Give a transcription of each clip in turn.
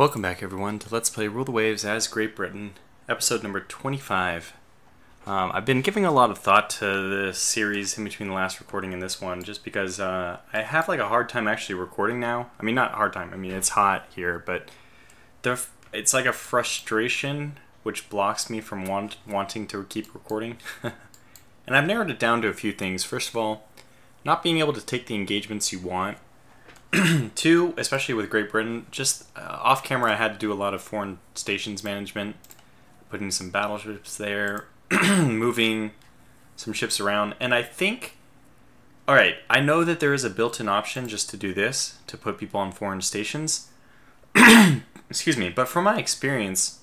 Welcome back, everyone, to Let's Play Rule the Waves as Great Britain, episode number 25. Um, I've been giving a lot of thought to this series in between the last recording and this one, just because uh, I have like a hard time actually recording now. I mean, not hard time. I mean, it's hot here, but it's like a frustration which blocks me from want, wanting to keep recording. and I've narrowed it down to a few things. First of all, not being able to take the engagements you want Two, especially with Great Britain, just uh, off camera, I had to do a lot of foreign stations management, putting some battleships there, moving some ships around, and I think. All right, I know that there is a built-in option just to do this to put people on foreign stations. Excuse me, but from my experience,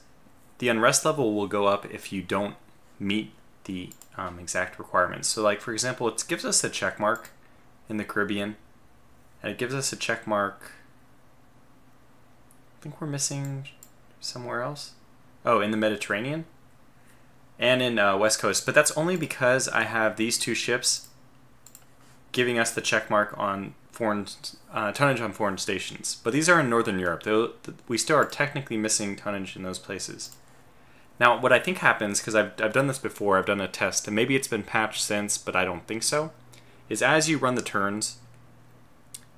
the unrest level will go up if you don't meet the um, exact requirements. So, like for example, it gives us a check mark in the Caribbean and it gives us a check mark. I think we're missing somewhere else. Oh, in the Mediterranean and in uh, West Coast. But that's only because I have these two ships giving us the check mark on foreign uh, tonnage on foreign stations. But these are in Northern Europe. Though we still are technically missing tonnage in those places. Now, what I think happens, because I've, I've done this before, I've done a test, and maybe it's been patched since, but I don't think so, is as you run the turns,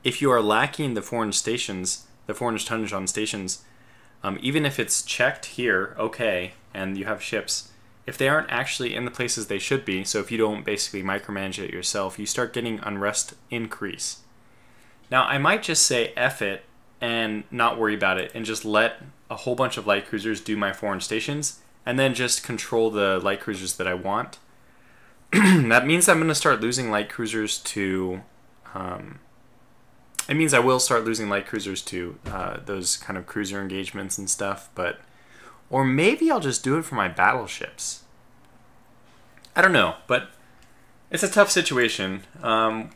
if you are lacking the foreign stations, the foreign tonnage on stations, um, even if it's checked here, okay, and you have ships, if they aren't actually in the places they should be, so if you don't basically micromanage it yourself, you start getting unrest increase. Now, I might just say F it and not worry about it and just let a whole bunch of light cruisers do my foreign stations and then just control the light cruisers that I want. that means I'm going to start losing light cruisers to um, it means I will start losing light cruisers to uh, those kind of cruiser engagements and stuff, but or maybe I'll just do it for my battleships. I don't know, but it's a tough situation, um,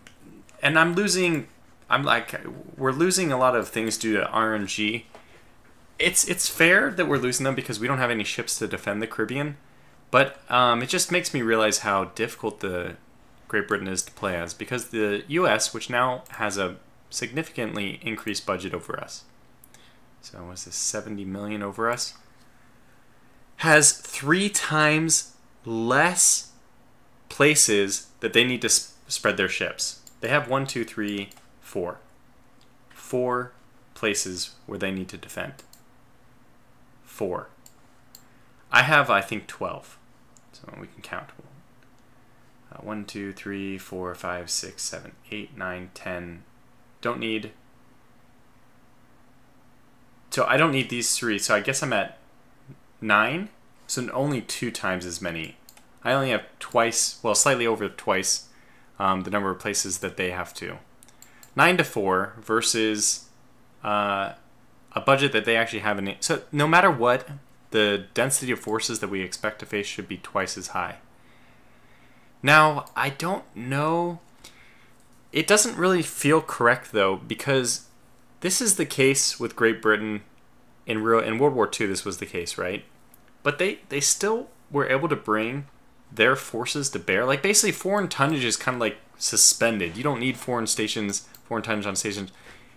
and I'm losing. I'm like we're losing a lot of things due to RNG. It's it's fair that we're losing them because we don't have any ships to defend the Caribbean, but um, it just makes me realize how difficult the Great Britain is to play as because the U.S., which now has a significantly increased budget over us. So was this 70 million over us? Has three times less places that they need to sp spread their ships. They have one, two, three, four. Four places where they need to defend. Four. I have, I think, 12. So we can count. Uh, 1, 2, 3, 4, 5, 6, 7, 8, 9, 10, don't need... So I don't need these three, so I guess I'm at nine. So only two times as many. I only have twice, well, slightly over twice um, the number of places that they have to. Nine to four versus uh, a budget that they actually have in it. So no matter what, the density of forces that we expect to face should be twice as high. Now, I don't know it doesn't really feel correct though, because this is the case with Great Britain in real in World War II. This was the case, right? But they they still were able to bring their forces to bear. Like basically, foreign tonnage is kind of like suspended. You don't need foreign stations, foreign tonnage on stations.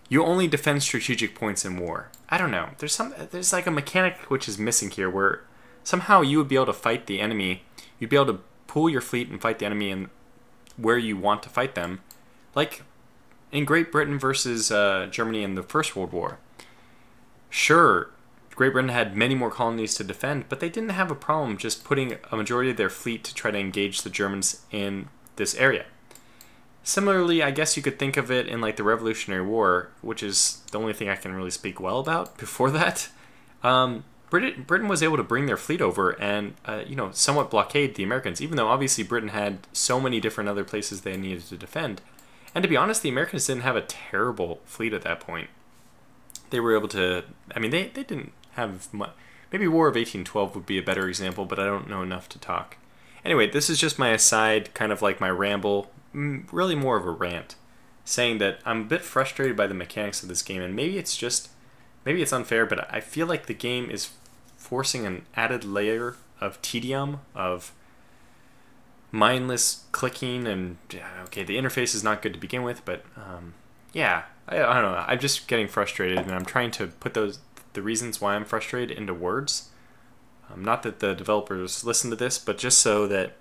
You only defend strategic points in war. I don't know. There's some there's like a mechanic which is missing here, where somehow you would be able to fight the enemy. You'd be able to pull your fleet and fight the enemy in where you want to fight them like in Great Britain versus uh, Germany in the First World War. Sure, Great Britain had many more colonies to defend, but they didn't have a problem just putting a majority of their fleet to try to engage the Germans in this area. Similarly, I guess you could think of it in like the Revolutionary War, which is the only thing I can really speak well about before that. Um, Britain, Britain was able to bring their fleet over and, uh, you know, somewhat blockade the Americans, even though obviously Britain had so many different other places they needed to defend. And to be honest, the Americans didn't have a terrible fleet at that point. They were able to, I mean, they, they didn't have much. Maybe War of 1812 would be a better example, but I don't know enough to talk. Anyway, this is just my aside, kind of like my ramble, really more of a rant, saying that I'm a bit frustrated by the mechanics of this game, and maybe it's just, maybe it's unfair, but I feel like the game is forcing an added layer of tedium, of mindless clicking and okay the interface is not good to begin with but um, yeah I, I, don't know i'm just getting frustrated and i'm trying to put those the reasons why I'm frustrated into words. Um, not that the developers listen to this, but just so that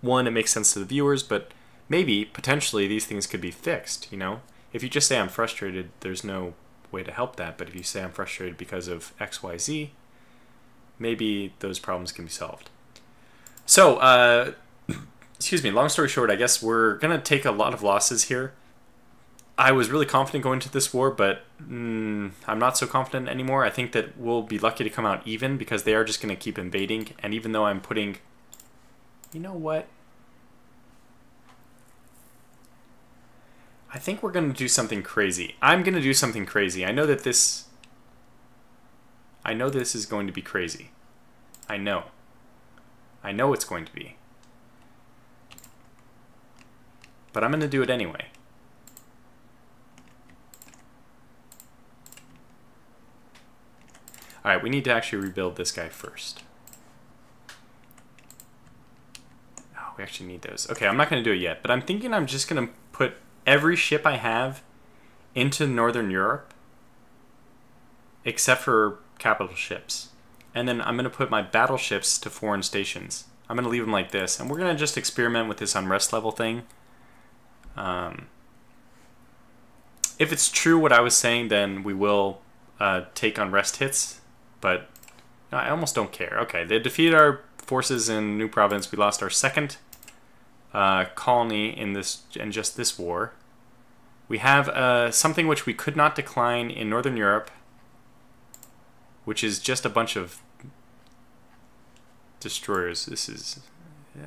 one, it makes sense to the viewers, but maybe potentially these things could be fixed. You know, if you just say I'm frustrated, there's no way to help that. But if you say I'm frustrated because of X, Y, Z, maybe those problems can be solved. So, uh, excuse me. Long story short, I guess we're gonna take a lot of losses here. I was really confident going into this war, but mm, I'm not so confident anymore. I think that we'll be lucky to come out even because they are just going to keep invading. And even though I'm putting... You know what? I think we're going to do something crazy. I'm going to do something crazy. I know that this... I know this is going to be crazy. I know. I know it's going to be. But I'm going to do it anyway. Alright, we need to actually rebuild this guy first. Oh, we actually need those. Okay, I'm not going to do it yet, but I'm thinking I'm just going to put every ship I have into Northern Europe, except for capital ships. And then I'm going to put my battleships to foreign stations. I'm going to leave them like this. And we're going to just experiment with this unrest level thing. Um, if it's true what I was saying, then we will uh, take unrest hits but I almost don't care. Okay, they defeated our forces in New Providence. We lost our second uh, colony in this in just this war. We have uh, something which we could not decline in Northern Europe, which is just a bunch of destroyers. This is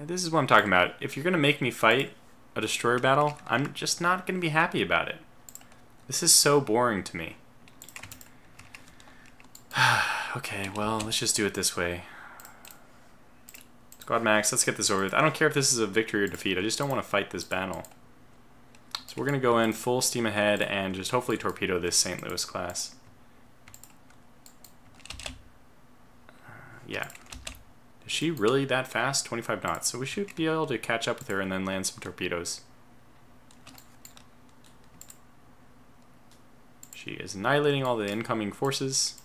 this is what I'm talking about. If you're gonna make me fight a destroyer battle, I'm just not gonna be happy about it. This is so boring to me. okay, well, let's just do it this way. Squad max, let's get this over with. I don't care if this is a victory or defeat. I just don't want to fight this battle. So we're going to go in full steam ahead and just hopefully torpedo this St. Louis class. Uh, yeah. Is she really that fast? 25 knots. So we should be able to catch up with her and then land some torpedoes. She is annihilating all the incoming forces.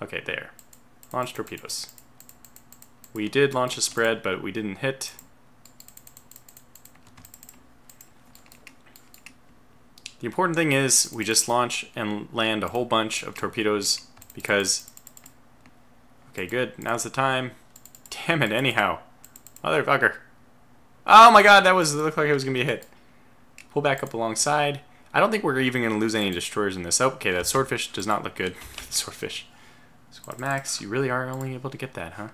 Okay, there. Launch torpedoes. We did launch a spread, but we didn't hit. The important thing is we just launch and land a whole bunch of torpedoes because... Okay, good. Now's the time. Damn it, anyhow. Motherfucker. Oh my god, that was looked like it was going to be a hit. Pull back up alongside. I don't think we're even going to lose any destroyers in this. Oh, okay, that swordfish does not look good. swordfish. Squad max, you really are only able to get that, huh?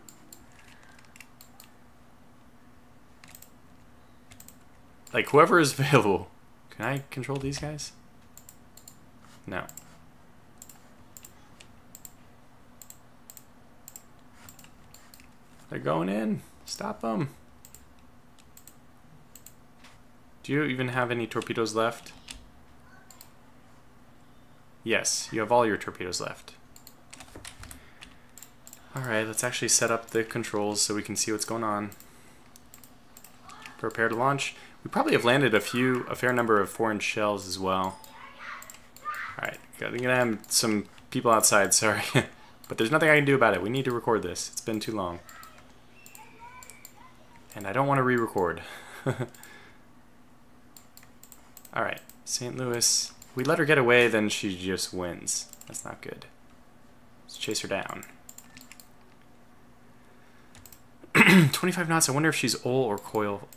Like, whoever is available. Can I control these guys? No. They're going in. Stop them. Do you even have any torpedoes left? Yes, you have all your torpedoes left. Alright, let's actually set up the controls so we can see what's going on. Prepare to launch. We probably have landed a few, a fair number of foreign shells as well. Alright, I'm gonna have some people outside, sorry. but there's nothing I can do about it. We need to record this. It's been too long. And I don't want to re-record. Alright, St. Louis. We let her get away, then she just wins. That's not good. Let's chase her down. 25 knots. I wonder if she's oil or coil,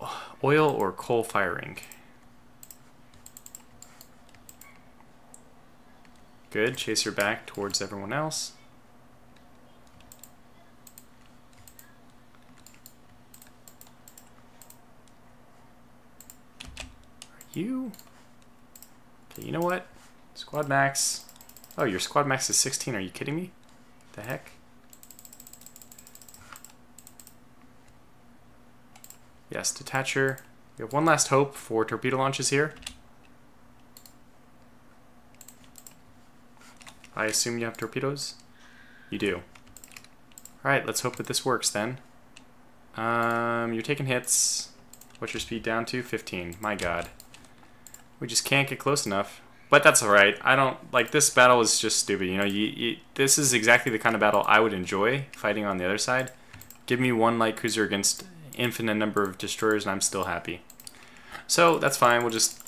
uh, oil or coal firing. Good. Chase her back towards everyone else. You? Okay, you know what? Squad max. Oh, your squad max is 16. Are you kidding me? The heck? Yes, detacher. We have one last hope for torpedo launches here. I assume you have torpedoes? You do. Alright, let's hope that this works then. Um, you're taking hits. What's your speed down to? 15. My god. We just can't get close enough. But that's all right. I don't like this battle is just stupid. You know, you, you, this is exactly the kind of battle I would enjoy fighting on the other side. Give me one light cruiser against infinite number of destroyers, and I'm still happy. So that's fine. We'll just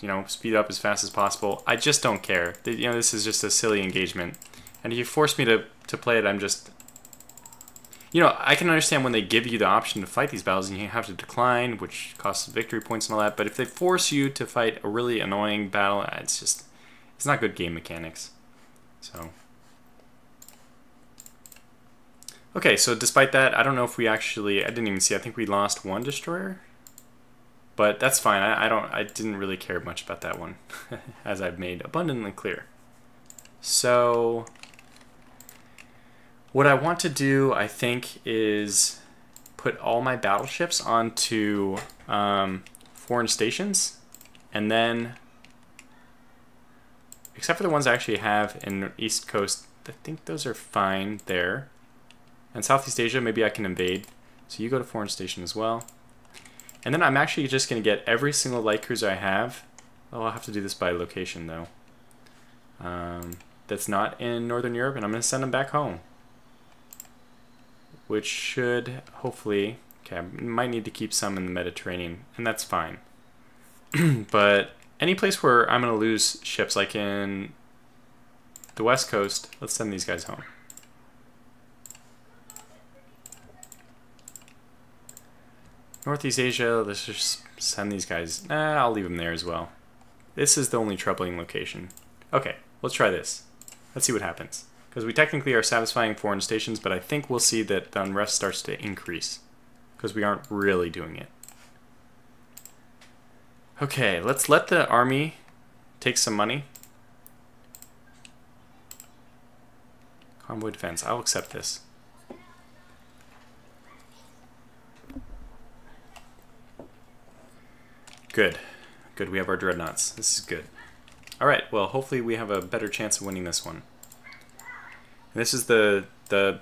you know speed up as fast as possible. I just don't care. You know, this is just a silly engagement, and if you force me to to play it, I'm just you know, I can understand when they give you the option to fight these battles and you have to decline, which costs victory points and all that. But if they force you to fight a really annoying battle, uh, it's just, it's not good game mechanics. So. Okay, so despite that, I don't know if we actually, I didn't even see, I think we lost one destroyer. But that's fine, I, I don't, I didn't really care much about that one, as I've made abundantly clear. So, what I want to do, I think, is put all my battleships onto um, foreign stations, and then, except for the ones I actually have in East Coast, I think those are fine there. And Southeast Asia, maybe I can invade. So you go to foreign station as well. And then I'm actually just going to get every single light cruiser I have. Oh, I'll have to do this by location, though. Um, that's not in Northern Europe, and I'm going to send them back home which should hopefully, okay, I might need to keep some in the Mediterranean, and that's fine. but any place where I'm going to lose ships, like in the west coast, let's send these guys home. Northeast Asia, let's just send these guys. Nah, I'll leave them there as well. This is the only troubling location. Okay, let's try this. Let's see what happens. Because we technically are satisfying foreign stations, but I think we'll see that the unrest starts to increase. Because we aren't really doing it. Okay, let's let the army take some money. Convoy defense, I'll accept this. Good. Good, we have our dreadnoughts. This is good. Alright, well, hopefully we have a better chance of winning this one. This is the the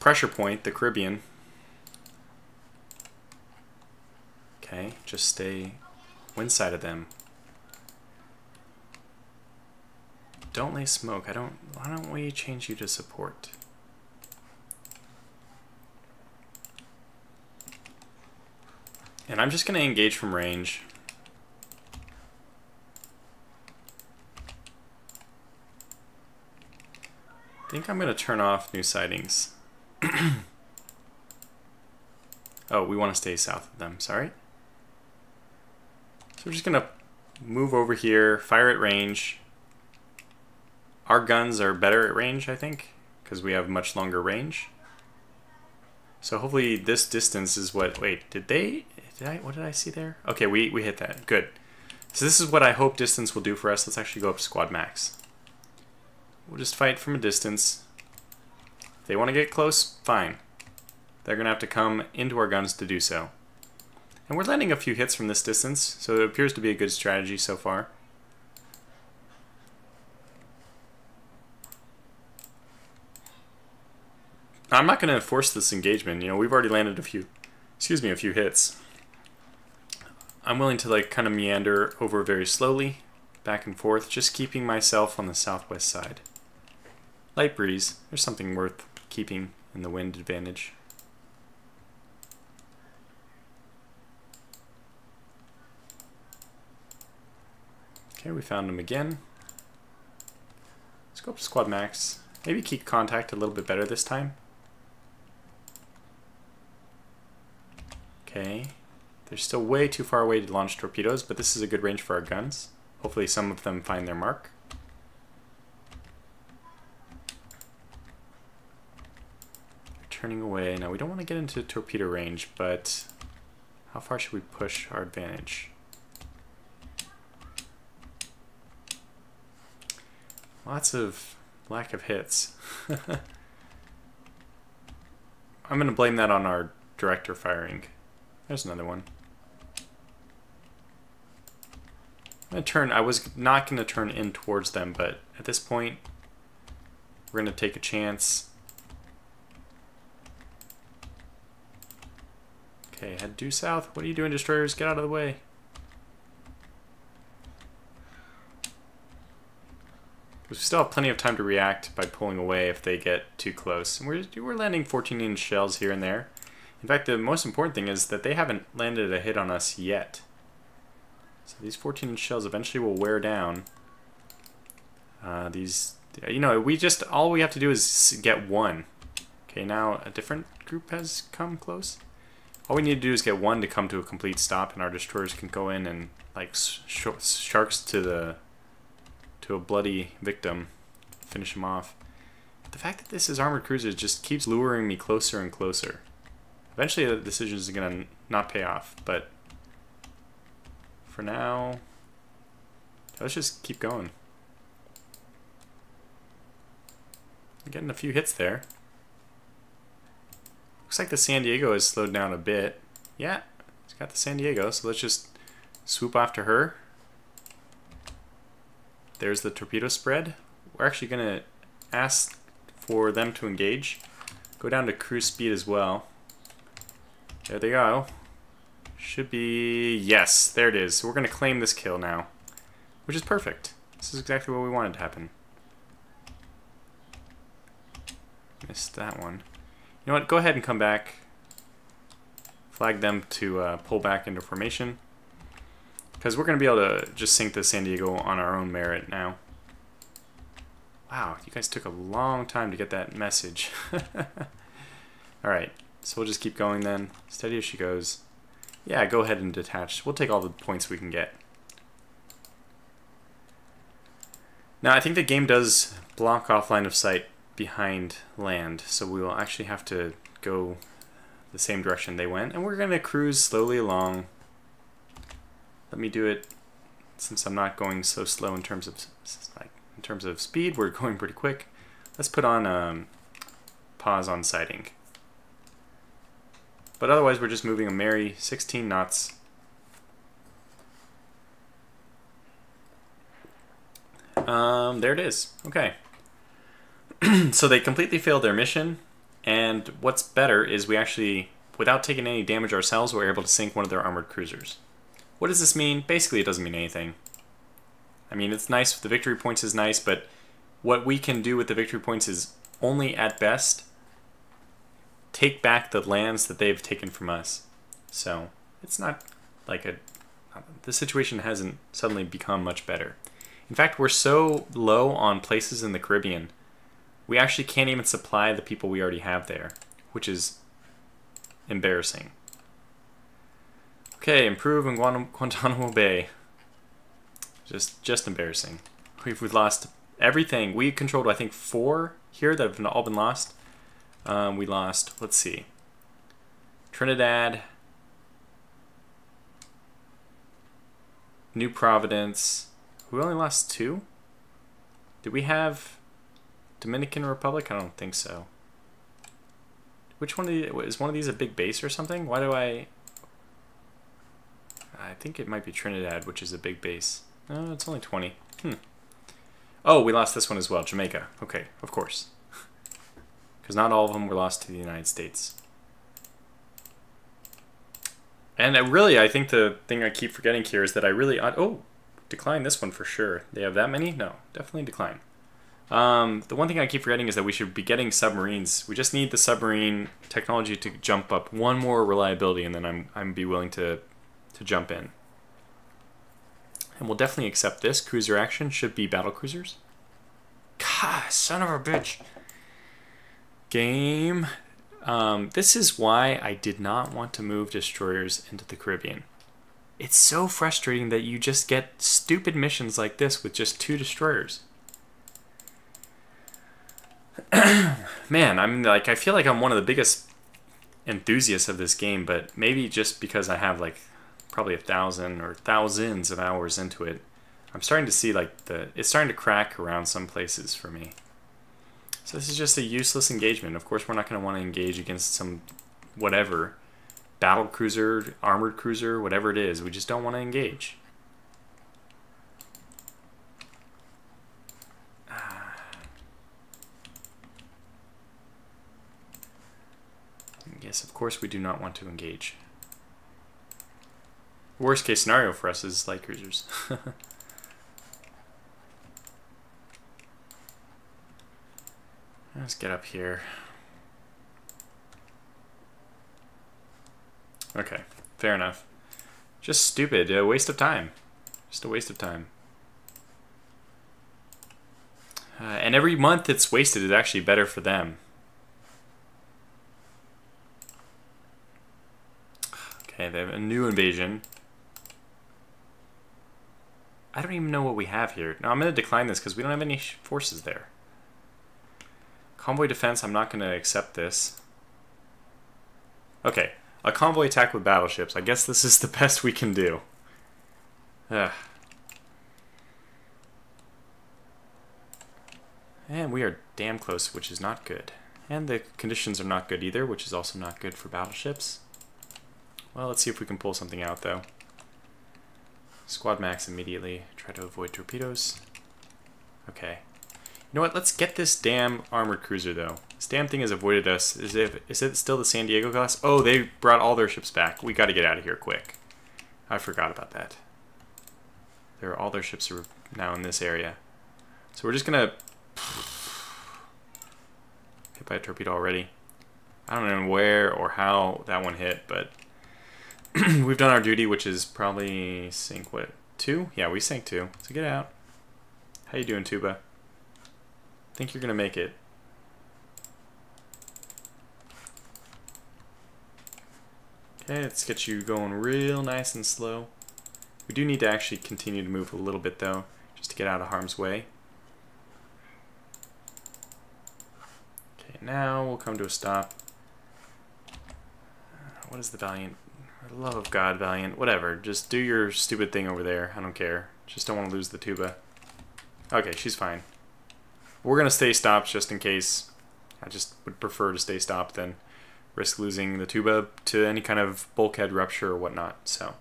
pressure point, the Caribbean. Okay, just stay wind side of them. Don't lay smoke. I don't. Why don't we change you to support? And I'm just going to engage from range. I think I'm going to turn off new sightings. oh, we want to stay south of them, sorry. So we're just going to move over here, fire at range. Our guns are better at range, I think, because we have much longer range. So hopefully this distance is what, wait, did they, did I, what did I see there? Okay, we, we hit that, good. So this is what I hope distance will do for us. Let's actually go up to squad max. We'll just fight from a distance. If they want to get close, fine. They're going to have to come into our guns to do so. And we're landing a few hits from this distance, so it appears to be a good strategy so far. I'm not going to force this engagement. You know, we've already landed a few, excuse me, a few hits. I'm willing to like kind of meander over very slowly, back and forth, just keeping myself on the southwest side. Light breeze. There's something worth keeping in the wind advantage. Okay, we found him again. Let's go up to squad max. Maybe keep contact a little bit better this time. Okay. They're still way too far away to launch torpedoes, but this is a good range for our guns. Hopefully some of them find their mark. Turning away. Now we don't want to get into torpedo range, but how far should we push our advantage? Lots of lack of hits. I'm going to blame that on our director firing. There's another one. I'm going to turn, I was not going to turn in towards them, but at this point, we're going to take a chance. Okay, head due south. What are you doing, destroyers? Get out of the way. Because we still have plenty of time to react by pulling away if they get too close. And we're, we're landing 14 inch shells here and there. In fact, the most important thing is that they haven't landed a hit on us yet. So these 14 inch shells eventually will wear down. Uh, these, you know, we just, all we have to do is get one. Okay, now a different group has come close. All we need to do is get one to come to a complete stop and our destroyers can go in and like sh sharks to the to a bloody victim, finish him off. The fact that this is armored cruisers just keeps luring me closer and closer. Eventually the decision is going to not pay off, but for now, let's just keep going. I'm getting a few hits there. Looks like the San Diego has slowed down a bit. Yeah, it's got the San Diego, so let's just swoop after her. There's the torpedo spread. We're actually going to ask for them to engage. Go down to cruise speed as well. There they go. Should be... Yes, there it is. So we're going to claim this kill now. Which is perfect. This is exactly what we wanted to happen. Missed that one. You know what? Go ahead and come back. Flag them to uh, pull back into formation. Because we're going to be able to just sink the San Diego on our own merit now. Wow, you guys took a long time to get that message. Alright, so we'll just keep going then. Steady as she goes. Yeah, go ahead and detach. We'll take all the points we can get. Now, I think the game does block off line of sight behind land, so we will actually have to go the same direction they went, and we're going to cruise slowly along let me do it since I'm not going so slow in terms of like in terms of speed. We're going pretty quick. Let's put on um, pause on sighting. But otherwise, we're just moving a merry 16 knots. Um, there it is. Okay. so they completely failed their mission, and what's better is we actually, without taking any damage ourselves, were able to sink one of their armored cruisers. What does this mean? Basically, it doesn't mean anything. I mean, it's nice, the victory points is nice, but what we can do with the victory points is only at best take back the lands that they've taken from us. So, it's not like a... The situation hasn't suddenly become much better. In fact, we're so low on places in the Caribbean, we actually can't even supply the people we already have there, which is embarrassing. Okay, improve in Guantanamo Bay. Just, just embarrassing. We've, we've lost everything. We controlled, I think, four here that have all been lost. Um, we lost, let's see, Trinidad, New Providence. We only lost two? Did we have Dominican Republic? I don't think so. Which one of these, is one of these a big base or something? Why do I, I think it might be Trinidad, which is a big base. No, it's only 20. Hmm. Oh, we lost this one as well, Jamaica. Okay, of course. Because not all of them were lost to the United States. And I really, I think the thing I keep forgetting here is that I really... Oh, decline this one for sure. They have that many? No, definitely decline. Um, the one thing I keep forgetting is that we should be getting submarines. We just need the submarine technology to jump up one more reliability, and then I'm I'm be willing to to jump in. And we'll definitely accept this. Cruiser action should be battle cruisers. God, son of a bitch. Game. Um, this is why I did not want to move destroyers into the Caribbean. It's so frustrating that you just get stupid missions like this with just two destroyers. Man, I'm like I feel like I'm one of the biggest enthusiasts of this game, but maybe just because I have like probably a thousand or thousands of hours into it, I'm starting to see like the it's starting to crack around some places for me. So this is just a useless engagement. Of course, we're not going to want to engage against some whatever battle cruiser, armored cruiser, whatever it is. We just don't want to engage. Yes, of course we do not want to engage. Worst case scenario for us is light cruisers. Let's get up here. Okay, fair enough. Just stupid, a waste of time. Just a waste of time. Uh, and every month it's wasted is actually better for them. Okay, they have a new invasion. I don't even know what we have here. No, I'm going to decline this because we don't have any forces there. Convoy defense, I'm not going to accept this. Okay, a convoy attack with battleships. I guess this is the best we can do. Ugh. And we are damn close, which is not good. And the conditions are not good either, which is also not good for battleships. Well, let's see if we can pull something out, though. Squad max immediately. Try to avoid torpedoes. Okay. You know what? Let's get this damn armored cruiser, though. This damn thing has avoided us. Is it, is it still the San Diego class? Oh, they brought all their ships back. We got to get out of here quick. I forgot about that. There, are all their ships are now in this area. So we're just gonna hit by a torpedo already. I don't know where or how that one hit, but we've done our duty, which is probably sink what two? Yeah, we sank two. So get out. How you doing, Tuba? Think you're gonna make it? Okay, let's get you going real nice and slow. We do need to actually continue to move a little bit though, just to get out of harm's way. Okay, now we'll come to a stop. What is the Valiant? For love of God, Valiant. Whatever, just do your stupid thing over there. I don't care. Just don't want to lose the tuba. Okay, she's fine. We're going to stay stopped just in case. I just would prefer to stay stopped than risk losing the tuba to any kind of bulkhead rupture or whatnot, so...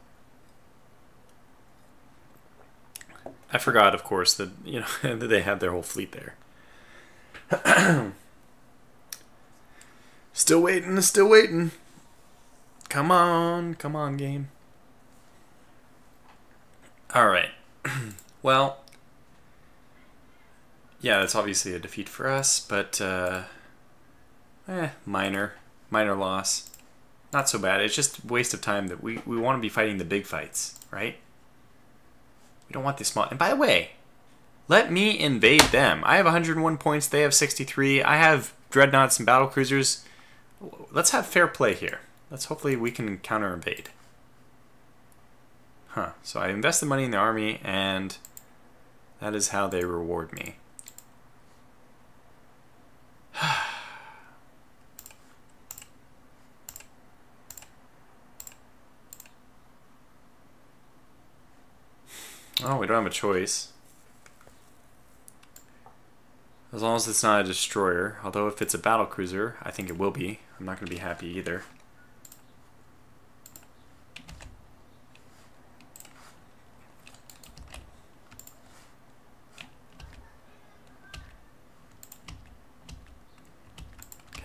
I forgot, of course, that you know that they had their whole fleet there. still waiting, still waiting. Come on, come on, game. All right. well, yeah, that's obviously a defeat for us, but uh, eh, minor, minor loss. Not so bad. It's just waste of time that we we want to be fighting the big fights, right? We don't want the small. And by the way, let me invade them. I have 101 points. They have 63. I have dreadnoughts and battle cruisers. Let's have fair play here. Let's hopefully we can counter invade. Huh. So I invested money in the army, and that is how they reward me. Oh, we don't have a choice. As long as it's not a destroyer. Although if it's a battle cruiser, I think it will be. I'm not going to be happy either.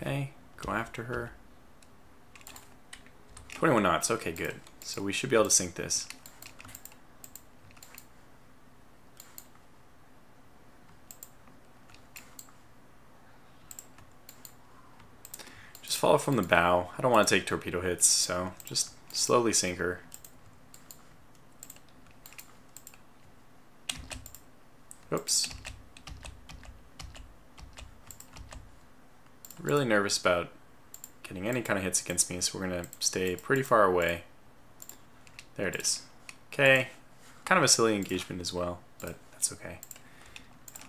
Okay, go after her. 21 knots, okay, good. So we should be able to sink this. Just follow from the bow. I don't want to take torpedo hits, so just slowly sink her. Oops. Really nervous about getting any kind of hits against me, so we're going to stay pretty far away. There it is. Okay. Kind of a silly engagement as well, but that's okay.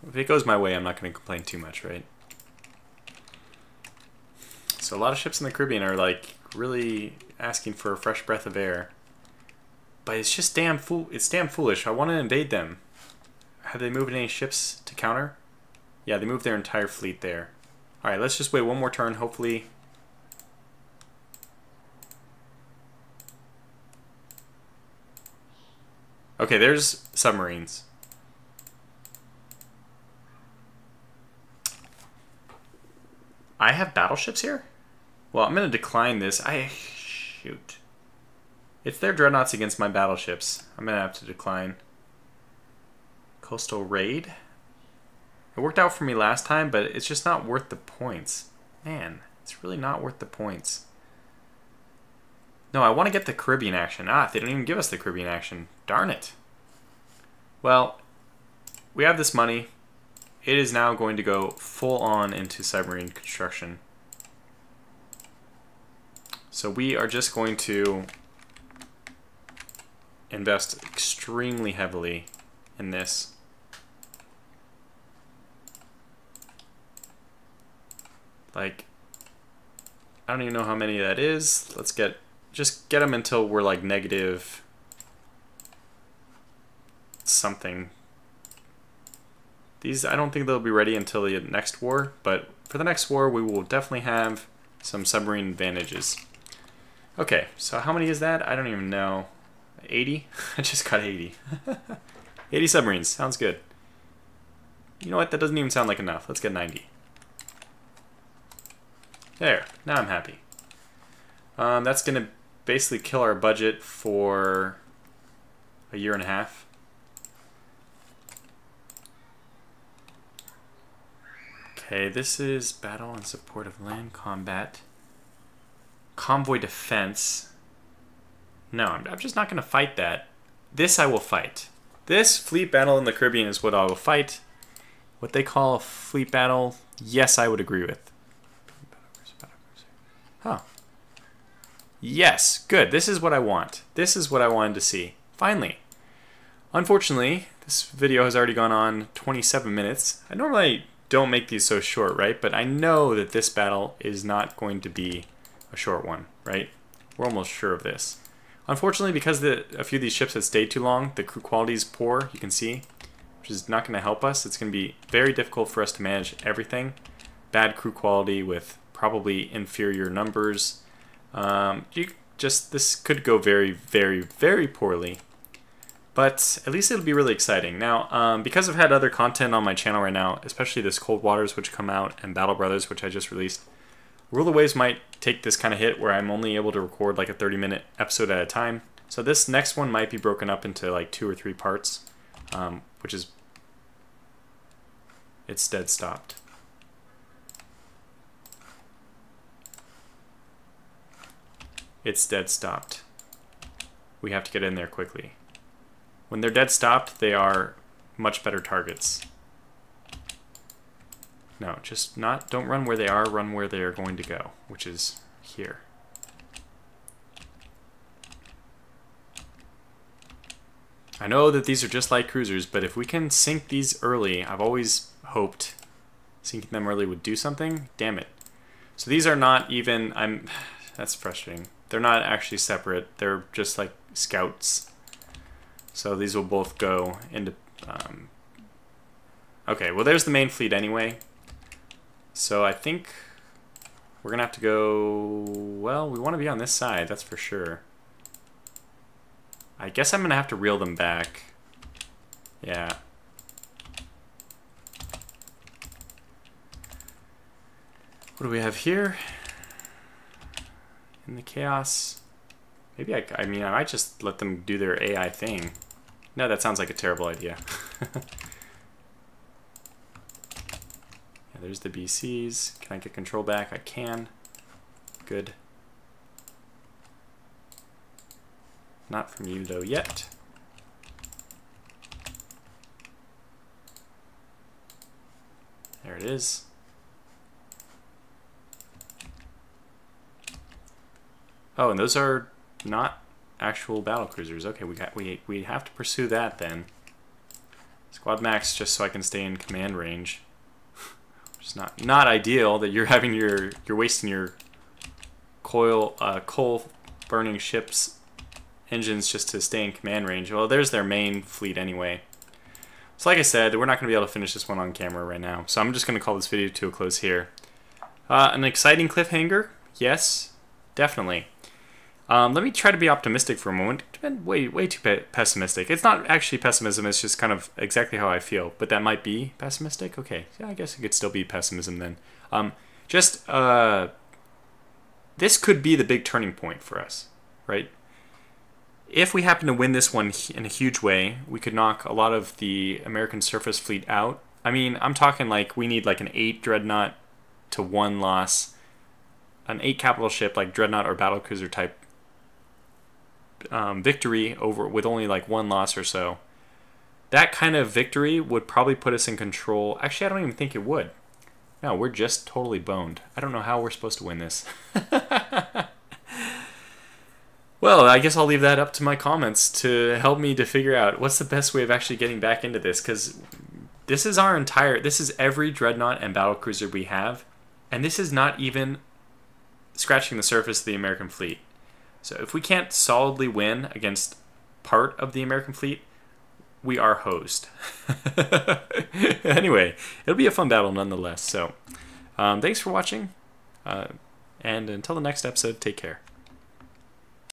If it goes my way, I'm not going to complain too much, right? So a lot of ships in the Caribbean are like really asking for a fresh breath of air. But it's just damn fool it's damn foolish. I want to invade them. Have they moved any ships to counter? Yeah, they moved their entire fleet there. Alright, let's just wait one more turn, hopefully. Okay, there's submarines. I have battleships here? Well, I'm going to decline this. I... Shoot. It's their dreadnoughts against my battleships. I'm going to have to decline. Coastal Raid? It worked out for me last time, but it's just not worth the points. Man, it's really not worth the points. No, I want to get the Caribbean action. Ah, they don't even give us the Caribbean action. Darn it. Well, we have this money. It is now going to go full on into submarine construction. So we are just going to invest extremely heavily in this. Like, I don't even know how many that is. Let's get, just get them until we're like negative something. These, I don't think they'll be ready until the next war, but for the next war, we will definitely have some submarine advantages. Okay, so how many is that? I don't even know. 80? I just got 80. 80 submarines, sounds good. You know what, that doesn't even sound like enough. Let's get 90. There, now I'm happy. Um, that's going to basically kill our budget for a year and a half. Okay, this is battle in support of land combat. Convoy defense. No, I'm, I'm just not going to fight that. This I will fight. This fleet battle in the Caribbean is what I will fight. What they call a fleet battle, yes, I would agree with. Huh. Yes, good. This is what I want. This is what I wanted to see. Finally. Unfortunately, this video has already gone on 27 minutes. I normally don't make these so short, right? But I know that this battle is not going to be a short one, right? We're almost sure of this. Unfortunately, because the, a few of these ships have stayed too long, the crew quality is poor, you can see, which is not going to help us. It's going to be very difficult for us to manage everything. Bad crew quality with probably inferior numbers. Um, you just this could go very, very, very poorly. But at least it'll be really exciting. Now, um, because I've had other content on my channel right now, especially this Cold Waters, which come out, and Battle Brothers, which I just released, Rule of Waves might take this kind of hit where I'm only able to record like a 30 minute episode at a time. So this next one might be broken up into like two or three parts, um, which is, it's dead stopped. It's dead stopped. We have to get in there quickly. When they're dead stopped, they are much better targets. No, just not, don't run where they are, run where they are going to go, which is here. I know that these are just light cruisers, but if we can sink these early, I've always hoped sinking them early would do something. Damn it. So these are not even, I'm, that's frustrating. They're not actually separate. They're just like scouts. So these will both go into... Um, okay, well there's the main fleet anyway. So I think we're going to have to go... Well, we want to be on this side, that's for sure. I guess I'm going to have to reel them back. Yeah. What do we have here? In the chaos. Maybe I, I mean, I might just let them do their AI thing. No, that sounds like a terrible idea. yeah, there's the BCs. Can I get control back? I can. Good. Not from you, though, yet. There it is. Oh, and those are not actual battle cruisers. Okay, we got we we have to pursue that then. Squad max just so I can stay in command range. It's not not ideal that you're having your you're wasting your coil uh, coal burning ships engines just to stay in command range. Well, there's their main fleet anyway. So like I said, we're not going to be able to finish this one on camera right now. So I'm just going to call this video to a close here. Uh, an exciting cliffhanger? Yes, definitely. Um, let me try to be optimistic for a moment. Been way, way too pe pessimistic. It's not actually pessimism. It's just kind of exactly how I feel. But that might be pessimistic. Okay, yeah, I guess it could still be pessimism then. Um, just uh, this could be the big turning point for us, right? If we happen to win this one in a huge way, we could knock a lot of the American surface fleet out, I mean, I'm talking like we need like an eight dreadnought to one loss, an eight capital ship like dreadnought or battlecruiser type um, victory over with only like one loss or so. That kind of victory would probably put us in control. Actually, I don't even think it would. No, we're just totally boned. I don't know how we're supposed to win this. well, I guess I'll leave that up to my comments to help me to figure out what's the best way of actually getting back into this because this is our entire this is every dreadnought and battlecruiser we have and this is not even scratching the surface of the American fleet. So if we can't solidly win against part of the American fleet, we are hosed. anyway, it'll be a fun battle nonetheless. So, um, thanks for watching, uh, and until the next episode, take care.